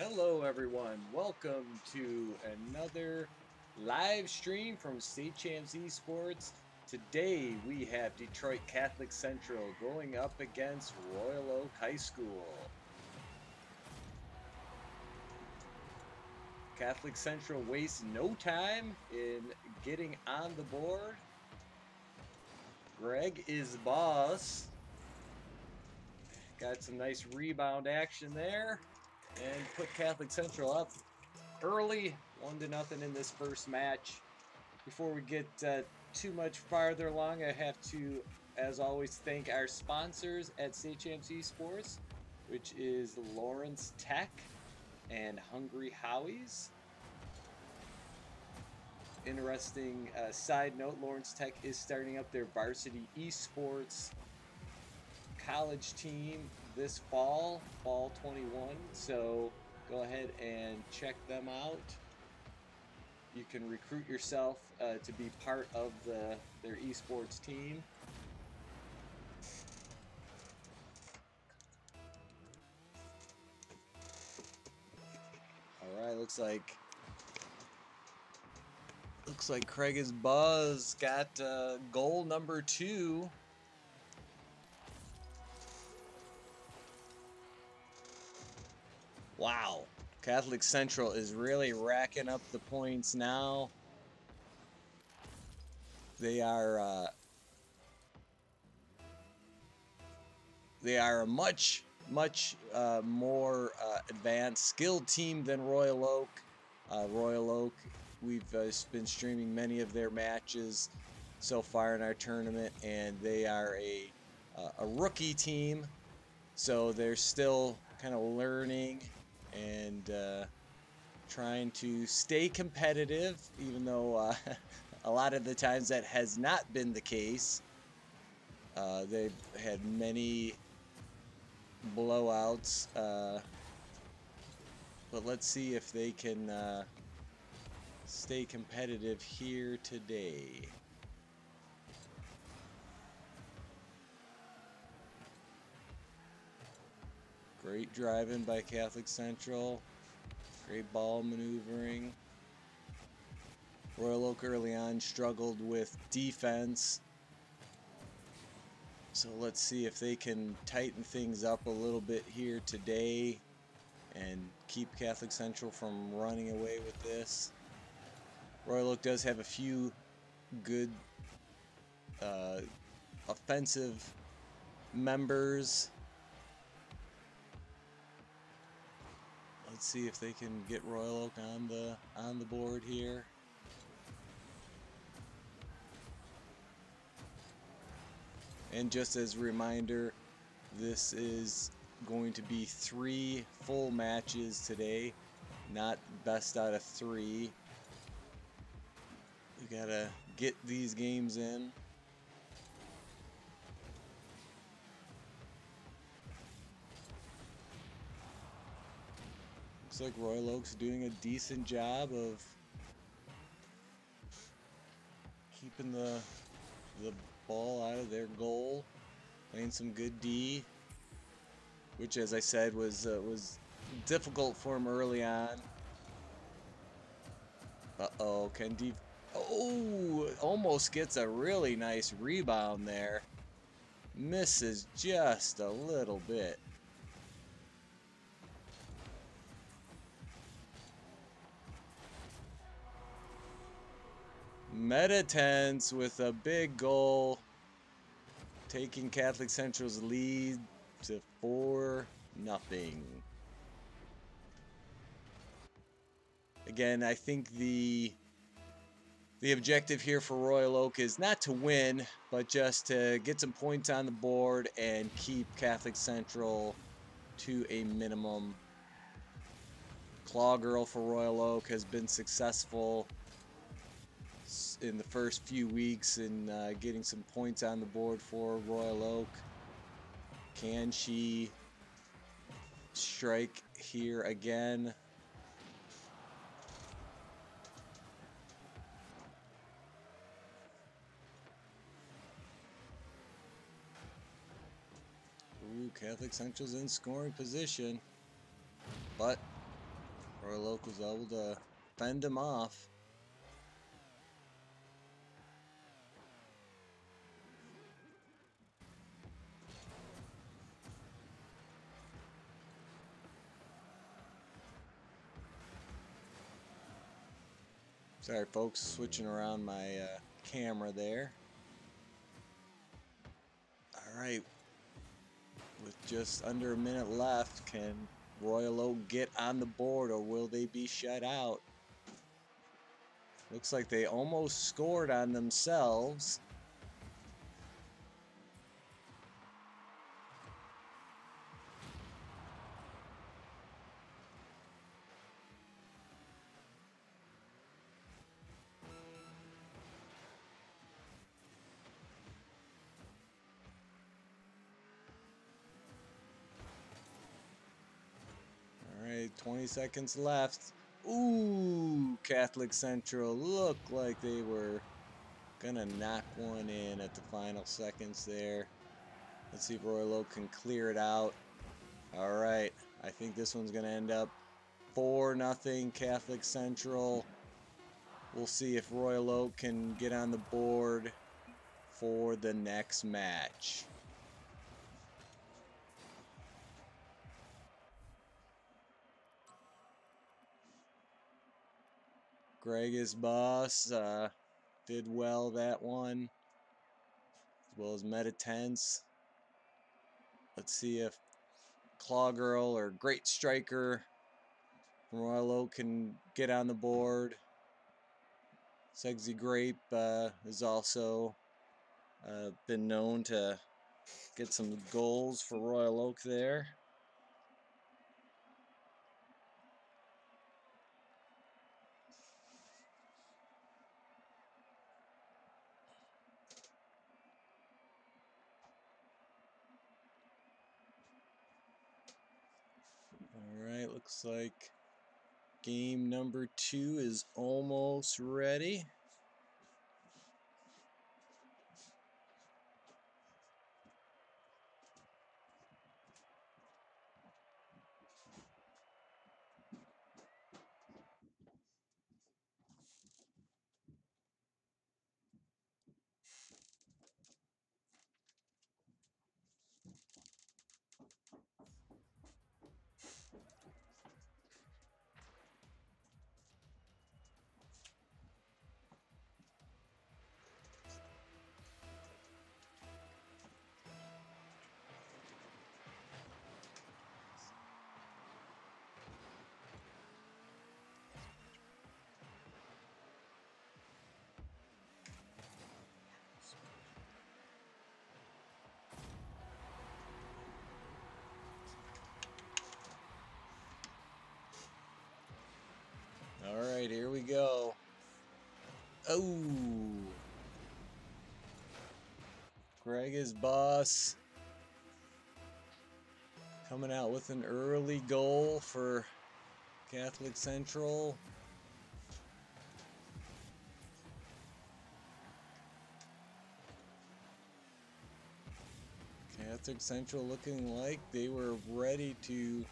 Hello, everyone. Welcome to another live stream from State Champs Esports. Today we have Detroit Catholic Central going up against Royal Oak High School. Catholic Central wastes no time in getting on the board. Greg is boss. Got some nice rebound action there and put Catholic Central up early, one to nothing in this first match. Before we get uh, too much farther along, I have to, as always, thank our sponsors at State Champs Esports, which is Lawrence Tech and Hungry Howie's. Interesting uh, side note: Lawrence Tech is starting up their varsity esports college team this fall, fall 21. So go ahead and check them out. You can recruit yourself uh, to be part of the their esports team. All right, looks like looks like Craig is buzz got uh, goal number two. Catholic Central is really racking up the points now. They are uh, they are a much much uh, more uh, advanced skilled team than Royal Oak. Uh, Royal Oak, we've uh, been streaming many of their matches so far in our tournament, and they are a uh, a rookie team, so they're still kind of learning and uh, trying to stay competitive, even though uh, a lot of the times that has not been the case. Uh, they've had many blowouts, uh, but let's see if they can uh, stay competitive here today. Great driving by Catholic Central. Great ball maneuvering. Royal Oak early on struggled with defense. So let's see if they can tighten things up a little bit here today and keep Catholic Central from running away with this. Royal Oak does have a few good uh, offensive members Let's see if they can get Royal Oak on the on the board here. And just as a reminder, this is going to be three full matches today, not best out of three. We gotta get these games in. Looks like Royal Oak's doing a decent job of keeping the the ball out of their goal, playing some good D, which, as I said, was uh, was difficult for him early on. Uh oh, can D? Oh, almost gets a really nice rebound there. Misses just a little bit. Tense with a big goal, taking Catholic Central's lead to 4 nothing. Again, I think the the objective here for Royal Oak is not to win, but just to get some points on the board and keep Catholic Central to a minimum. Claw Girl for Royal Oak has been successful in the first few weeks and uh, getting some points on the board for Royal Oak. Can she strike here again? Ooh, Catholic Central's in scoring position. But Royal Oak was able to fend him off. Sorry folks, switching around my uh, camera there. Alright, with just under a minute left, can Royal Oak get on the board or will they be shut out? Looks like they almost scored on themselves. 20 seconds left. Ooh, Catholic Central looked like they were gonna knock one in at the final seconds there. Let's see if Royal Oak can clear it out. All right, I think this one's gonna end up four nothing Catholic Central. We'll see if Royal Oak can get on the board for the next match. Greg is boss. Uh, did well that one. As well as Meta Tense. Let's see if Claw Girl or Great Striker from Royal Oak can get on the board. Sexy Grape uh, has also uh, been known to get some goals for Royal Oak there. Alright, like game number two is almost ready. Here we go. Oh. Greg is boss. Coming out with an early goal for Catholic Central. Catholic Central looking like they were ready to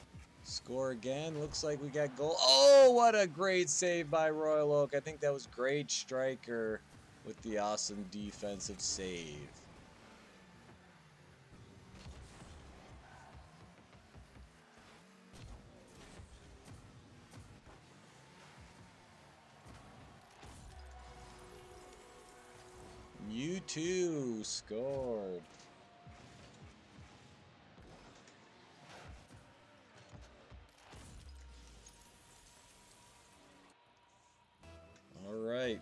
score again. Looks like we got goal. Oh, what a great save by Royal Oak. I think that was great striker with the awesome defensive save. You too scored.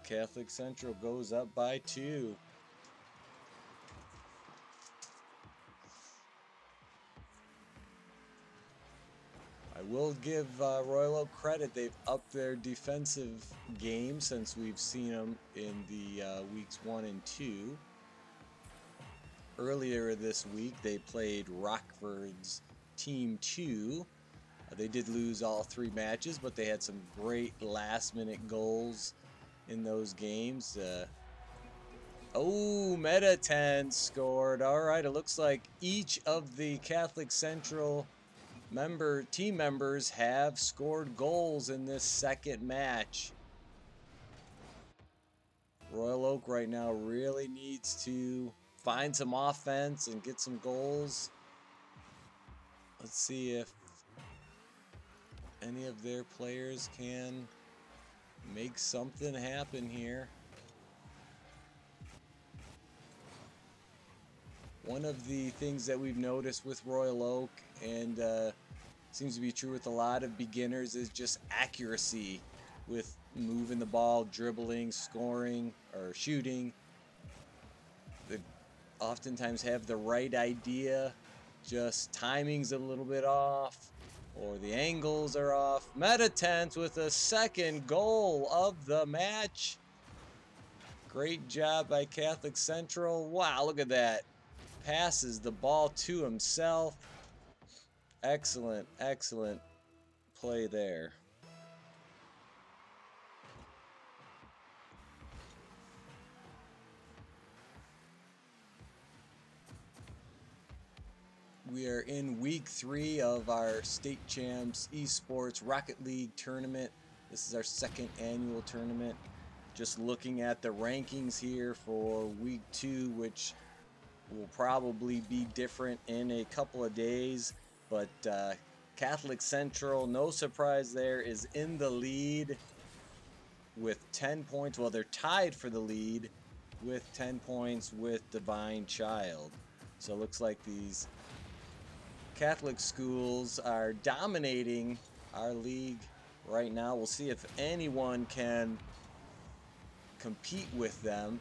Catholic Central goes up by two. I will give uh, Royal Oak credit. They've upped their defensive game since we've seen them in the uh, weeks one and two. Earlier this week, they played Rockford's Team 2. Uh, they did lose all three matches, but they had some great last minute goals in those games. Uh, oh, Meta 10 scored. All right, it looks like each of the Catholic Central member team members have scored goals in this second match. Royal Oak right now really needs to find some offense and get some goals. Let's see if any of their players can make something happen here. One of the things that we've noticed with Royal Oak and uh, seems to be true with a lot of beginners is just accuracy with moving the ball, dribbling, scoring, or shooting. They oftentimes have the right idea, just timing's a little bit off, or the angles are off. Metatens with a second goal of the match. Great job by Catholic Central. Wow, look at that. Passes the ball to himself. Excellent, excellent play there. We are in week three of our State Champs Esports Rocket League tournament. This is our second annual tournament. Just looking at the rankings here for week two, which will probably be different in a couple of days. But uh, Catholic Central, no surprise there, is in the lead with 10 points. Well, they're tied for the lead with 10 points with Divine Child. So it looks like these Catholic schools are dominating our league right now. We'll see if anyone can compete with them.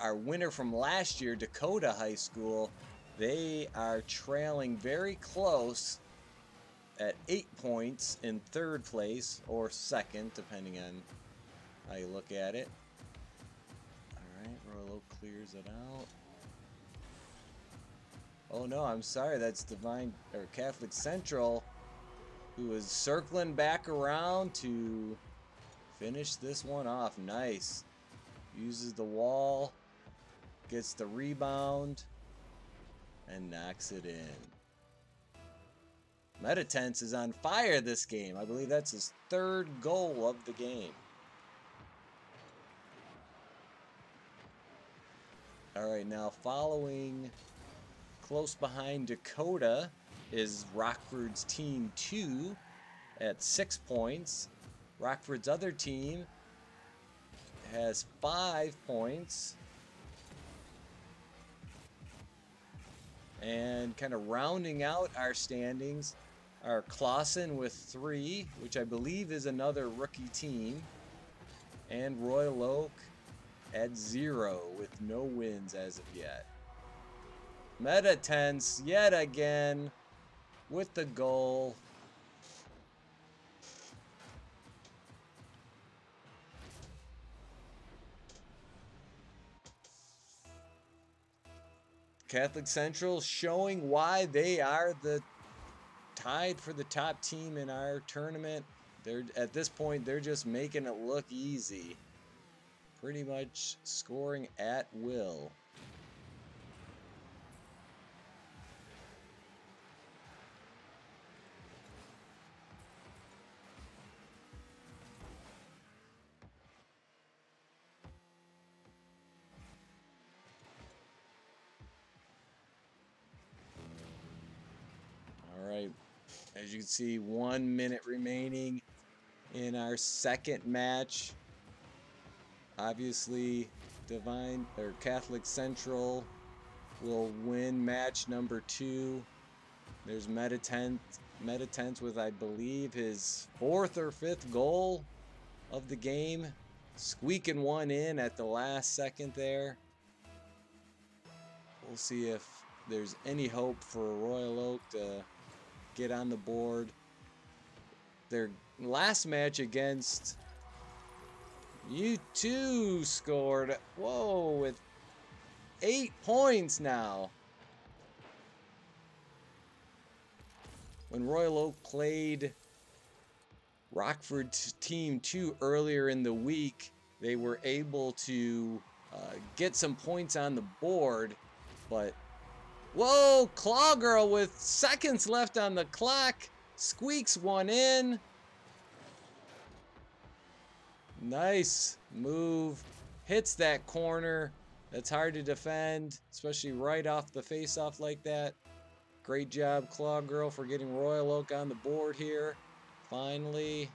Our, winner from last year, Dakota High School, they are trailing very close at eight points in third place or second, depending on how you look at it. All right, Royal Oak clears it out. Oh no, I'm sorry, that's Divine or Catholic Central who is circling back around to finish this one off. Nice. Uses the wall, gets the rebound, and knocks it in. Metatens is on fire this game. I believe that's his third goal of the game. All right, now following Close behind Dakota is Rockford's team 2 at 6 points. Rockford's other team has 5 points. And kind of rounding out our standings are Clawson with 3, which I believe is another rookie team. And Royal Oak at 0 with no wins as of yet. Metatens yet again with the goal. Catholic Central showing why they are the tied for the top team in our tournament. They're at this point they're just making it look easy. Pretty much scoring at will. As you can see, one minute remaining in our second match. Obviously, Divine or Catholic Central will win match number two. There's Metatens with, I believe, his fourth or fifth goal of the game. Squeaking one in at the last second there. We'll see if there's any hope for Royal Oak to get on the board. Their last match against U2 scored, whoa, with eight points now. When Royal Oak played Rockford's Team 2 earlier in the week, they were able to uh, get some points on the board, but Whoa, Claw Girl with seconds left on the clock. Squeaks one in. Nice move. Hits that corner. That's hard to defend, especially right off the face-off like that. Great job, Claw Girl, for getting Royal Oak on the board here. Finally.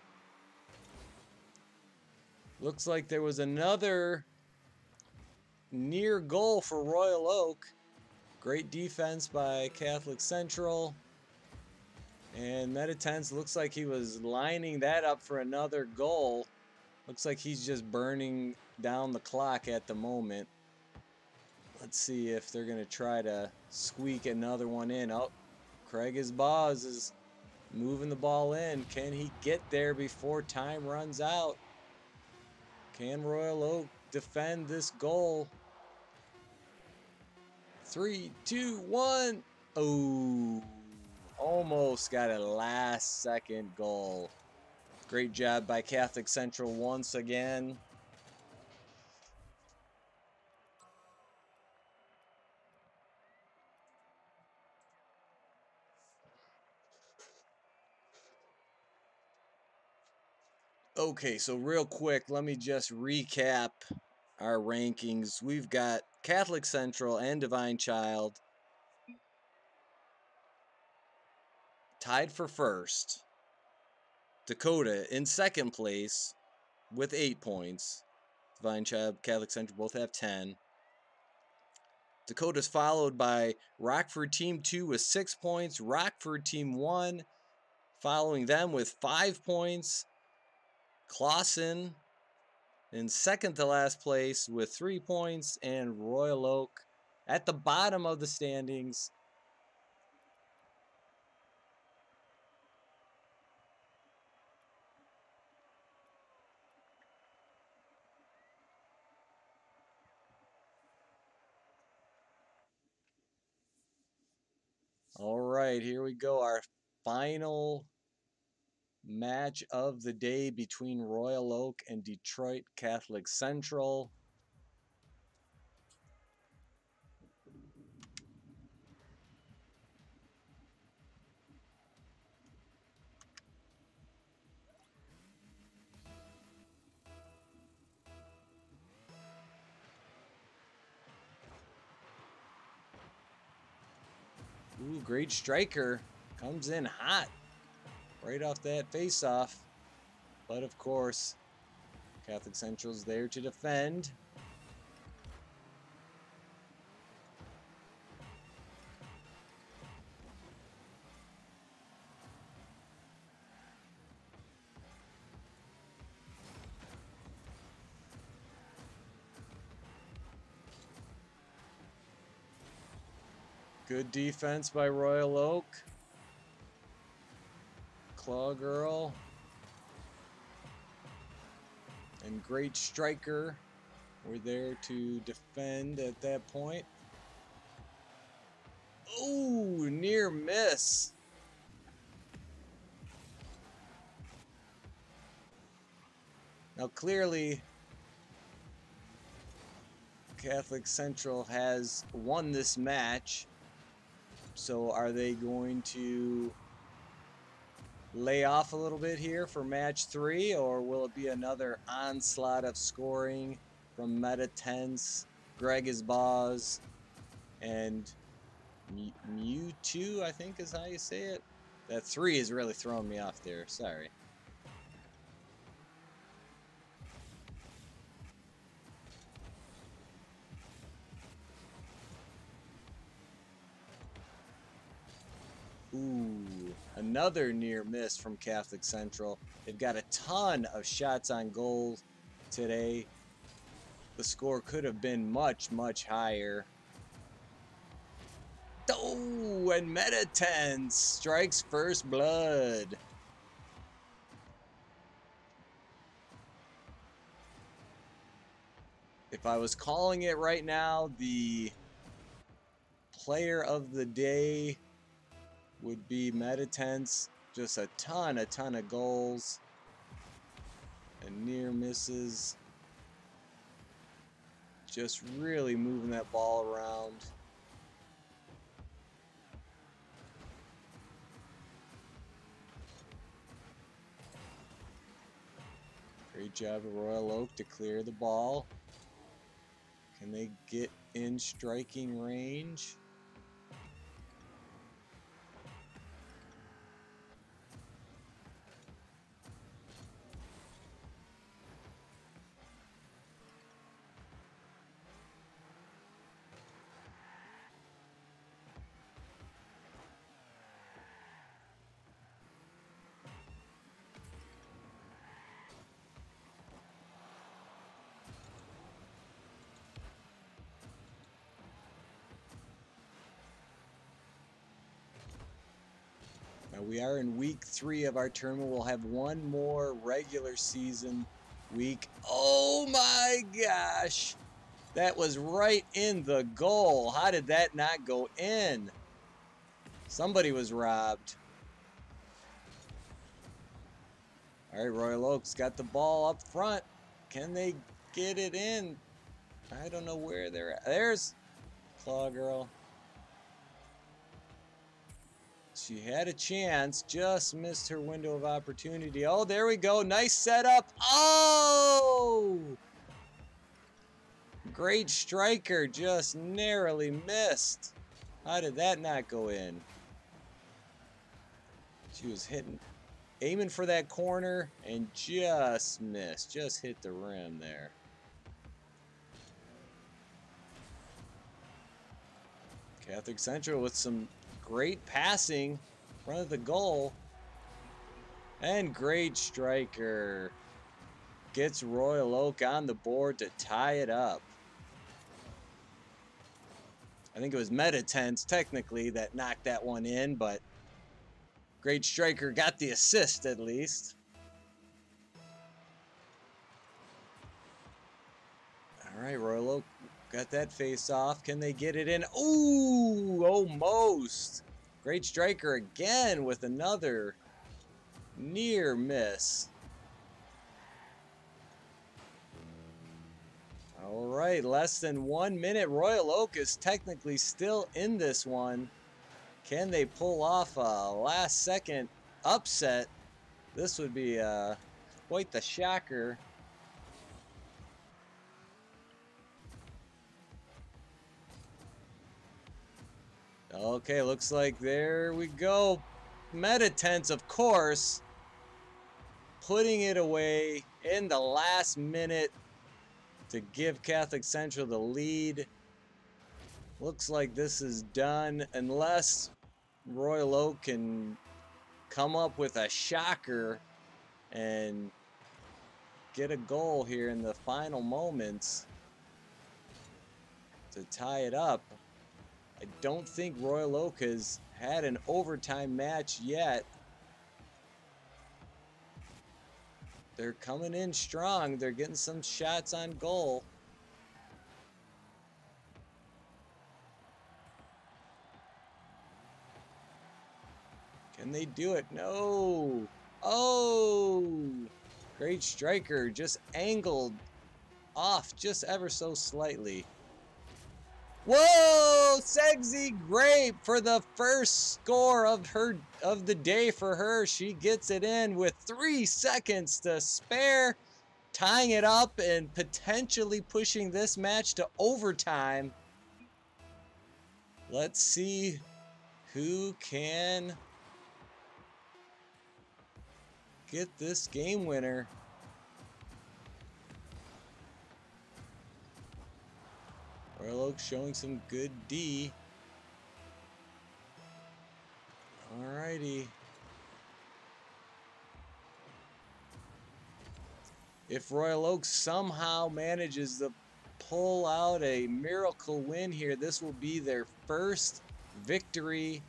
Looks like there was another near goal for Royal Oak. Great defense by Catholic Central. And Metatens looks like he was lining that up for another goal. Looks like he's just burning down the clock at the moment. Let's see if they're going to try to squeak another one in. Oh, Craig is Boz is moving the ball in. Can he get there before time runs out? Can Royal Oak defend this goal? Three, two, one. Oh, almost got a last second goal. Great job by Catholic Central once again. Okay, so real quick, let me just recap our rankings. We've got Catholic Central and Divine Child tied for first. Dakota in second place with eight points. Divine Child, Catholic Central both have 10. Dakota's followed by Rockford Team 2 with 6 points. Rockford Team 1 following them with 5 points. Clawson in second to last place with three points, and Royal Oak at the bottom of the standings. All right, here we go. Our final match of the day between Royal Oak and Detroit Catholic Central. Ooh, great striker. Comes in hot right off that face-off. But of course, Catholic Central's there to defend. Good defense by Royal Oak. Claw Girl. And Great Striker were there to defend at that point. Oh, near miss. Now clearly Catholic Central has won this match. So are they going to lay off a little bit here for match three, or will it be another onslaught of scoring from Meta Tense, Greg is Boz, and Mewtwo, I think is how you say it? That three is really throwing me off there. Sorry. Ooh, another near miss from Catholic Central. They've got a ton of shots on goal today. The score could have been much, much higher. Oh, and Meta 10 strikes first blood. If I was calling it right now, the player of the day would be Meditants. Just a ton, a ton of goals and near misses. Just really moving that ball around. Great job of Royal Oak to clear the ball. Can they get in striking range? Now we are in week three of our tournament. We'll have one more regular season week. Oh my gosh. That was right in the goal. How did that not go in? Somebody was robbed. All right, Royal Oaks got the ball up front. Can they get it in? I don't know where they're at. There's Claw Girl. She had a chance, just missed her window of opportunity. Oh, there we go. Nice setup. Oh! Great striker, just narrowly missed. How did that not go in? She was hitting, aiming for that corner and just missed. Just hit the rim there. Catholic Central with some Great passing. Front of the goal. And great striker. Gets Royal Oak on the board to tie it up. I think it was Metatense, technically, that knocked that one in, but great striker got the assist at least. All right, Royal Oak Got that face off. Can they get it in? Ooh, almost. Great striker again with another near miss. All right, less than one minute. Royal Oak is technically still in this one. Can they pull off a last second upset? This would be uh, quite the shocker. Okay, looks like there we go. Metatense, of course, putting it away in the last minute to give Catholic Central the lead. Looks like this is done unless Royal Oak can come up with a shocker and get a goal here in the final moments to tie it up. I don't think Royal Oak has had an overtime match yet. They're coming in strong. They're getting some shots on goal. Can they do it? No. Oh. Great striker. Just angled off just ever so slightly. Whoa! Sexy Grape for the first score of her of the day for her. She gets it in with three seconds to spare, tying it up and potentially pushing this match to overtime. Let's see who can get this game winner. Royal Oak showing some good D. Alrighty. If Royal Oak somehow manages to pull out a miracle win here, this will be their first victory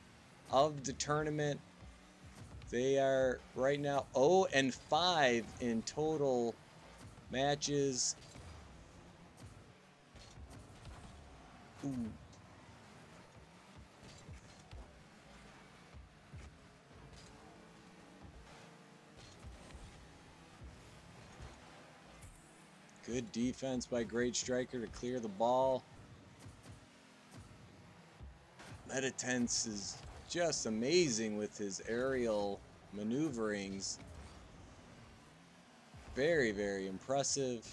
of the tournament. They are right now 0 and 5 in total matches Ooh. Good defense by Great Striker to clear the ball. Metatense is just amazing with his aerial maneuverings. Very, very impressive.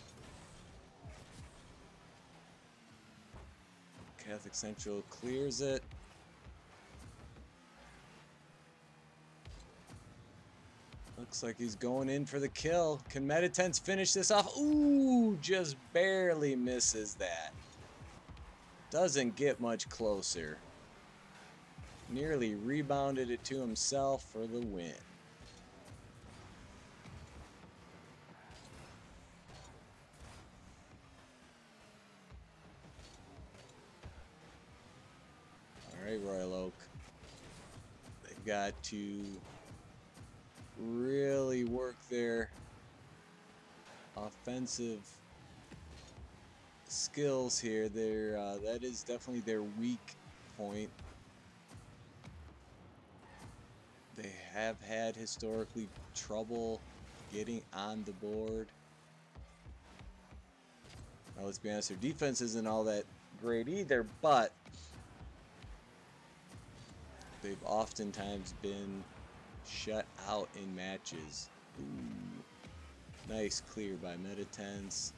Catholic Central clears it. Looks like he's going in for the kill. Can Meditens finish this off? Ooh, just barely misses that. Doesn't get much closer. Nearly rebounded it to himself for the win. Got to really work their offensive skills here. There, uh, that is definitely their weak point. They have had historically trouble getting on the board. Now, let's be honest, their defense isn't all that great either, but they've oftentimes been shut out in matches. Ooh. Nice clear by Meditens.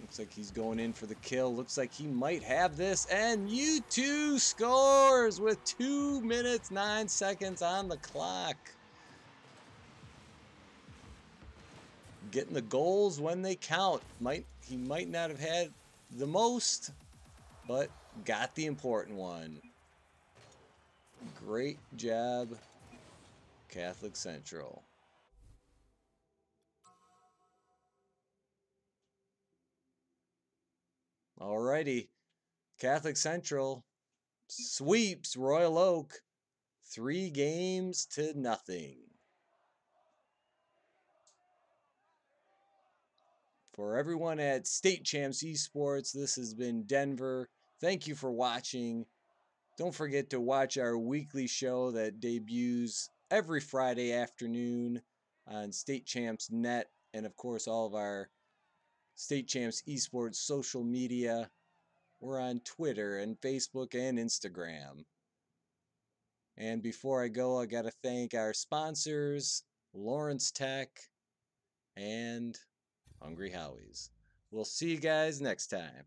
Looks like he's going in for the kill. Looks like he might have this. And U2 scores with 2 minutes 9 seconds on the clock. Getting the goals when they count. Might He might not have had the most, but got the important one. Great job, Catholic Central. Alrighty. Catholic Central sweeps Royal Oak three games to nothing. For everyone at State Champs Esports, this has been Denver. Thank you for watching. Don't forget to watch our weekly show that debuts every Friday afternoon on State Champs Net and, of course, all of our State Champs Esports social media. We're on Twitter and Facebook and Instagram. And before I go, I got to thank our sponsors, Lawrence Tech and Hungry Howie's. We'll see you guys next time.